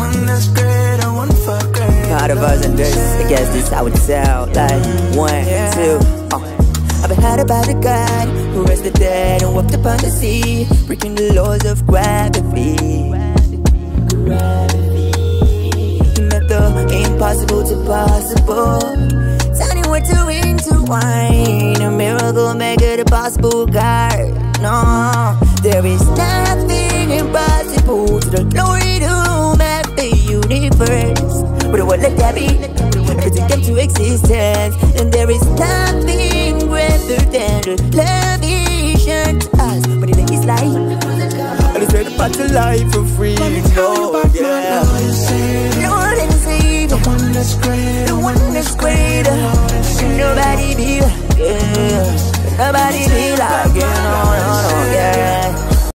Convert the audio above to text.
One that's greater, one for greater. Part of us this, I guess this how it sound Like one, two, uh. I've been heard about a God who raised the dead and walked upon the sea, breaking the laws of gravity. Made the impossible to possible, into wine. A miracle make it possible, God. No, there is nothing impossible to the Lord who made the universe. But what let that be? Everything came to existence, and there is nothing greater than the love he shared to us. But in his life, and it's ready about to life for free. No, yeah. Lord and Savior, The one that's greater, the one that's greater. Nobody